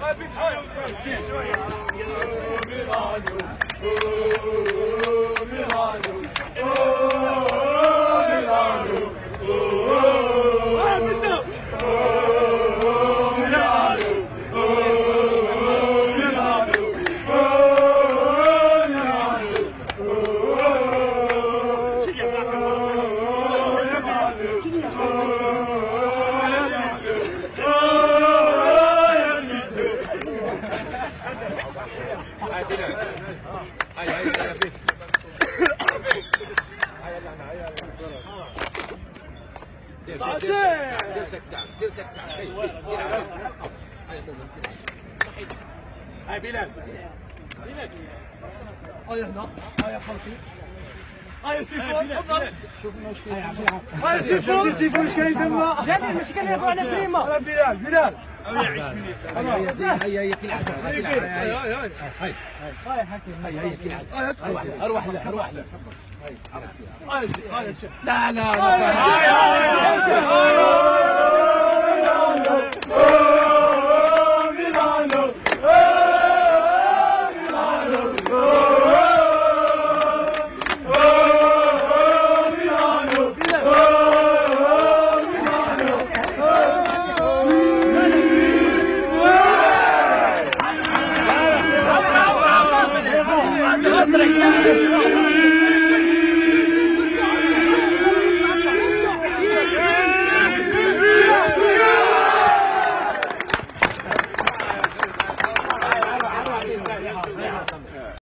I've been tired. Hayır hayır hayır. Hayır lan hayır. Dirsek down, dirsek down. Hay Bilal. Bilal. Ayağına, ayağa kalkıyor. Hayır Sifon, Hayır Sifon, Sifon hoş geldin. Gel bir müşkele yapalım prima. Bilal, Bilal. أو يعيش مني هيا هيا كلعب هيا هيا هيا هيا كلعب أروح له أروح له لا لا لا. Thank you.